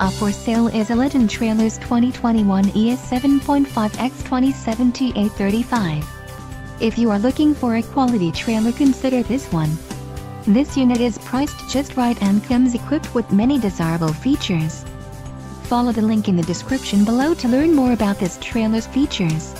Up for sale is a Legend Trailers 2021 ES 7.5X 27TA35. If you are looking for a quality trailer consider this one. This unit is priced just right and comes equipped with many desirable features. Follow the link in the description below to learn more about this trailer's features.